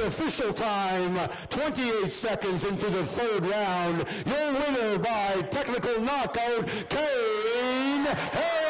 the official time, 28 seconds into the third round, your winner by technical knockout, Kane Hayes.